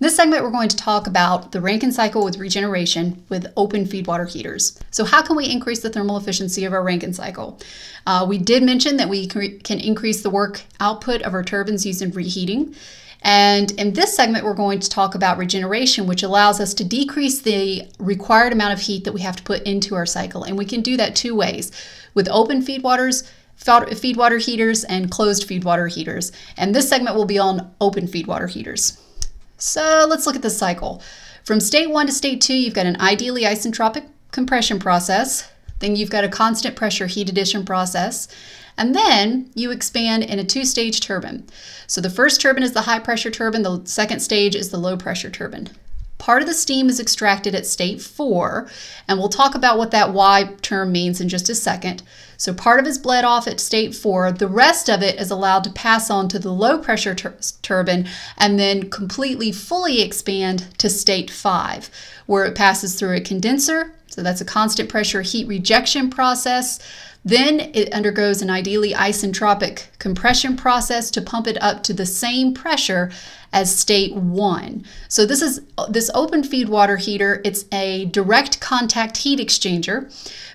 this segment, we're going to talk about the Rankine cycle with regeneration with open feed water heaters. So how can we increase the thermal efficiency of our Rankine cycle? Uh, we did mention that we can increase the work output of our turbines using reheating. And in this segment, we're going to talk about regeneration, which allows us to decrease the required amount of heat that we have to put into our cycle. And we can do that two ways with open feed waters, feed water heaters, and closed feed water heaters. And this segment will be on open feed water heaters. So let's look at the cycle. From state one to state two, you've got an ideally isentropic compression process. Then you've got a constant pressure heat addition process. And then you expand in a two-stage turbine. So the first turbine is the high pressure turbine, the second stage is the low pressure turbine. Part of the steam is extracted at state four, and we'll talk about what that Y term means in just a second. So part of it is bled off at state four. The rest of it is allowed to pass on to the low pressure tur turbine and then completely fully expand to state five, where it passes through a condenser. So that's a constant pressure heat rejection process. Then it undergoes an ideally isentropic compression process to pump it up to the same pressure as state one. So this is this open feed water heater, it's a direct contact heat exchanger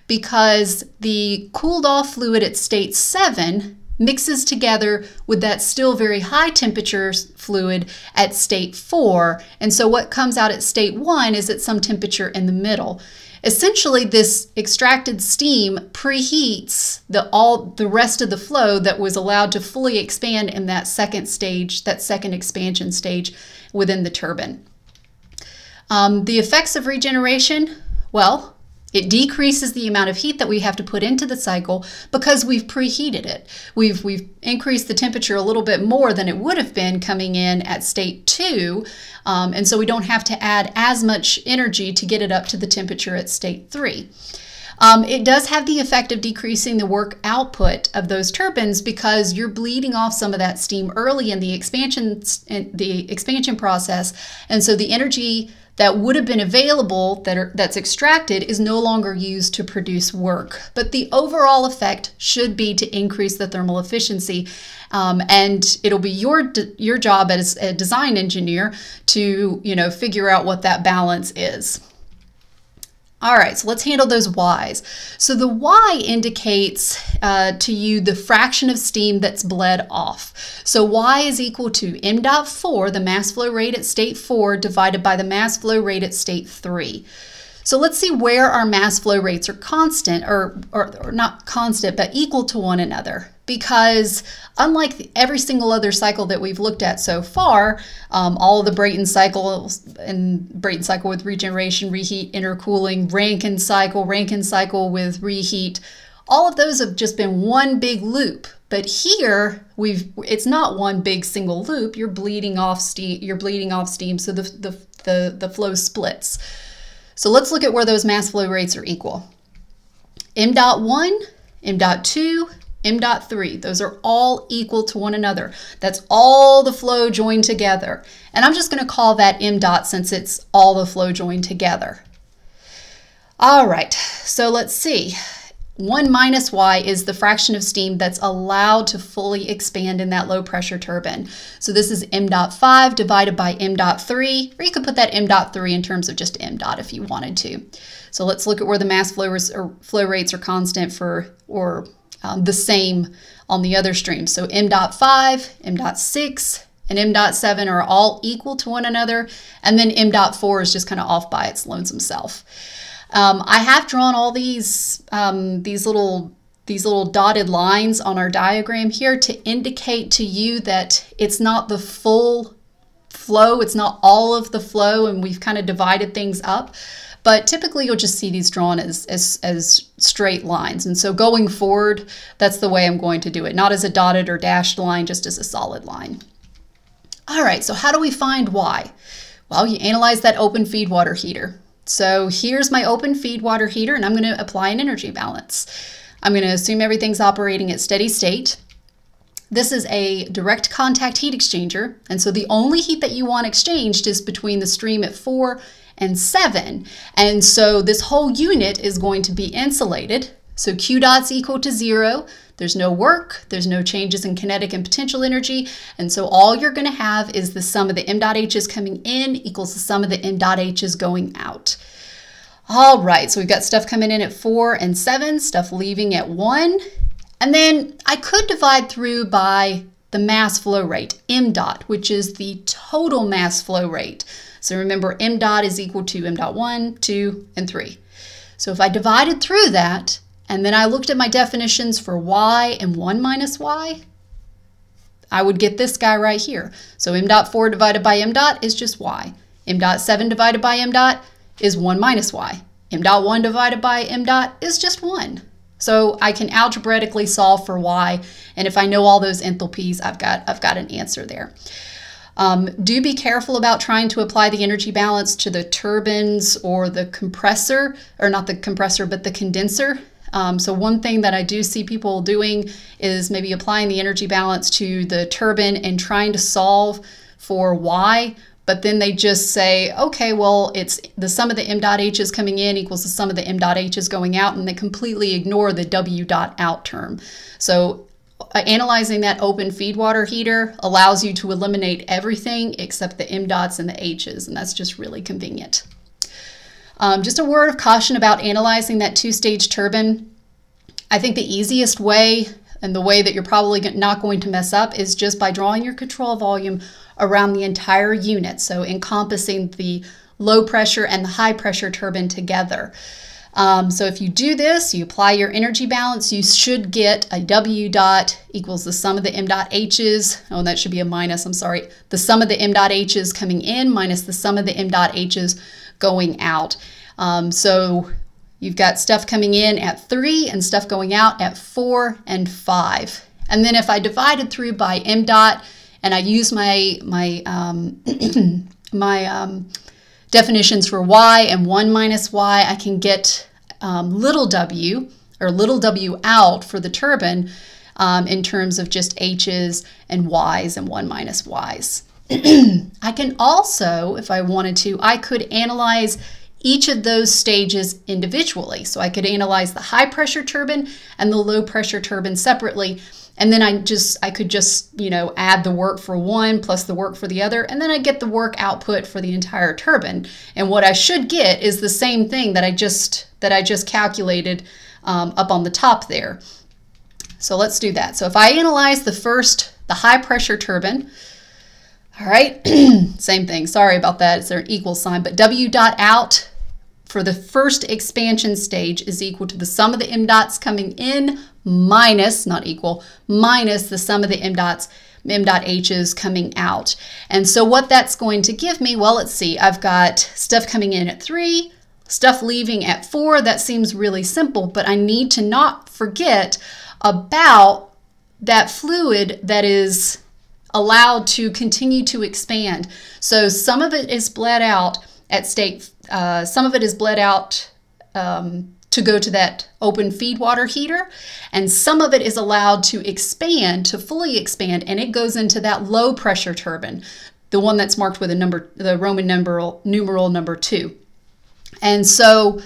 because the cooled off fluid at state seven mixes together with that still very high temperature fluid at state four. And so what comes out at state one is at some temperature in the middle. Essentially, this extracted steam preheats the all the rest of the flow that was allowed to fully expand in that second stage, that second expansion stage within the turbine. Um, the effects of regeneration, well, it decreases the amount of heat that we have to put into the cycle because we've preheated it. We've, we've increased the temperature a little bit more than it would have been coming in at state two. Um, and so we don't have to add as much energy to get it up to the temperature at state three. Um, it does have the effect of decreasing the work output of those turbines because you're bleeding off some of that steam early in the expansion the expansion process, and so the energy that would have been available that are, that's extracted is no longer used to produce work. But the overall effect should be to increase the thermal efficiency. Um, and it'll be your your job as a design engineer to you know figure out what that balance is. All right, so let's handle those Y's. So the Y indicates uh, to you the fraction of steam that's bled off. So Y is equal to m dot 4, the mass flow rate at state 4, divided by the mass flow rate at state 3. So let's see where our mass flow rates are constant, or, or, or not constant, but equal to one another because unlike every single other cycle that we've looked at so far, um, all of the Brayton cycles and Brayton cycle with regeneration, reheat, intercooling, Rankine cycle, Rankine cycle with reheat, all of those have just been one big loop. But here we've it's not one big single loop. You're bleeding off steam. You're bleeding off steam, so the the the, the flow splits. So let's look at where those mass flow rates are equal. M dot one, M dot two, M dot 3, those are all equal to one another. That's all the flow joined together. And I'm just going to call that M dot since it's all the flow joined together. All right, so let's see. 1 minus y is the fraction of steam that's allowed to fully expand in that low pressure turbine. So this is m dot 5 divided by m dot 3, or you could put that m dot 3 in terms of just m dot if you wanted to. So let's look at where the mass flow, flow rates are constant for, or um, the same on the other streams. So m dot 5, m dot 6, and m dot 7 are all equal to one another, and then m dot 4 is just kind of off by its lonesome self. Um, I have drawn all these um, these little these little dotted lines on our diagram here to indicate to you that it's not the full flow, it's not all of the flow, and we've kind of divided things up. But typically you'll just see these drawn as, as, as straight lines. And so going forward, that's the way I'm going to do it. Not as a dotted or dashed line, just as a solid line. All right, so how do we find Y? Well, you analyze that open feed water heater. So here's my open feed water heater, and I'm going to apply an energy balance. I'm going to assume everything's operating at steady state. This is a direct contact heat exchanger, and so the only heat that you want exchanged is between the stream at 4 and 7. And so this whole unit is going to be insulated. So Q dot's equal to 0. there's no work, there's no changes in kinetic and potential energy, and so all you're going to have is the sum of the m dot h's coming in equals the sum of the m dot h's going out. All right, so we've got stuff coming in at 4 and 7, stuff leaving at 1. And then I could divide through by the mass flow rate, m dot, which is the total mass flow rate. So remember, m dot is equal to m dot 1, 2, and 3. So if I divided through that, and then I looked at my definitions for y and 1 minus y, I would get this guy right here. So m dot 4 divided by m dot is just y. m dot 7 divided by m dot is 1 minus y. m dot 1 divided by m dot is just 1. So I can algebraically solve for y, and if I know all those enthalpies, I've got, I've got an answer there. Um, do be careful about trying to apply the energy balance to the turbines or the compressor, or not the compressor, but the condenser. Um, so one thing that I do see people doing is maybe applying the energy balance to the turbine and trying to solve for y but then they just say, okay, well, it's the sum of the m dot h's coming in equals the sum of the m dot h's going out, and they completely ignore the w dot out term. So analyzing that open feed water heater allows you to eliminate everything except the m dots and the h's, and that's just really convenient. Um, just a word of caution about analyzing that two-stage turbine. I think the easiest way and the way that you're probably not going to mess up is just by drawing your control volume around the entire unit, so encompassing the low pressure and the high pressure turbine together. Um, so if you do this, you apply your energy balance, you should get a W dot equals the sum of the M dot H's. Oh, that should be a minus, I'm sorry. The sum of the M dot H's coming in minus the sum of the M dot H's going out. Um, so you've got stuff coming in at 3 and stuff going out at 4 and 5. And then if I divided through by M dot, and I use my my um, my um, definitions for y and 1 minus y, I can get um, little w or little w out for the turbine um, in terms of just h's and y's and 1 minus y's. I can also, if I wanted to, I could analyze each of those stages individually. So I could analyze the high pressure turbine and the low pressure turbine separately. And then I just I could just you know add the work for one plus the work for the other. And then I get the work output for the entire turbine. And what I should get is the same thing that I just that I just calculated um, up on the top there. So let's do that. So if I analyze the first the high pressure turbine all right same thing. Sorry about that. It's an equal sign but W dot out for the first expansion stage is equal to the sum of the m dots coming in minus, not equal, minus the sum of the m dots m dot h's coming out. And so what that's going to give me, well, let's see, I've got stuff coming in at 3, stuff leaving at 4. That seems really simple, but I need to not forget about that fluid that is allowed to continue to expand. So some of it is bled out at state, uh, some of it is bled out um, to go to that open feed water heater and some of it is allowed to expand to fully expand and it goes into that low pressure turbine the one that's marked with a number the roman numeral numeral number 2 and so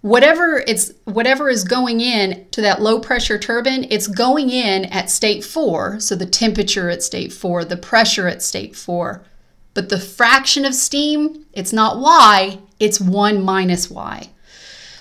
whatever it's whatever is going in to that low pressure turbine it's going in at state 4 so the temperature at state 4 the pressure at state 4 but the fraction of steam it's not y it's 1 minus y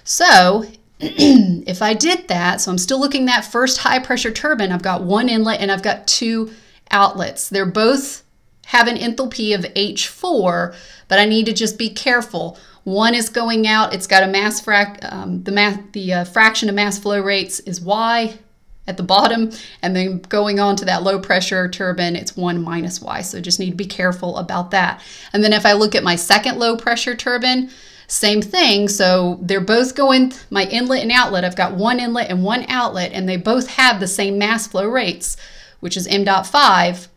so if I did that, so I'm still looking that first high pressure turbine, I've got one inlet and I've got two outlets. They're both have an enthalpy of H4, but I need to just be careful. One is going out, it's got a mass frac, um, the, mass, the uh, fraction of mass flow rates is Y at the bottom, and then going on to that low pressure turbine, it's 1 minus Y, so just need to be careful about that. And then if I look at my second low pressure turbine, same thing, so they're both going, my inlet and outlet, I've got one inlet and one outlet, and they both have the same mass flow rates, which is m dot 5,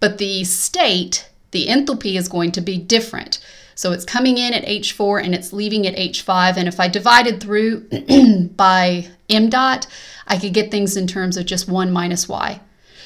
but the state, the enthalpy is going to be different. So it's coming in at H4 and it's leaving at H5, and if I divided through by m dot, I could get things in terms of just 1 minus y.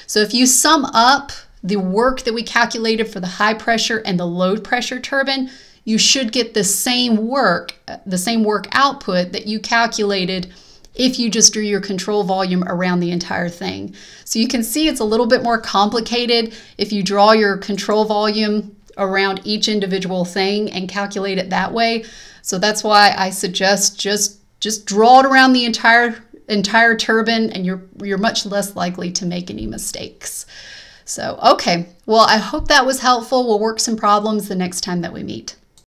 So if you sum up the work that we calculated for the high pressure and the low pressure turbine, you should get the same work, the same work output that you calculated if you just drew your control volume around the entire thing. So you can see it's a little bit more complicated if you draw your control volume around each individual thing and calculate it that way. So that's why I suggest just just draw it around the entire entire turbine and you're you're much less likely to make any mistakes. So, okay. Well, I hope that was helpful. We'll work some problems the next time that we meet.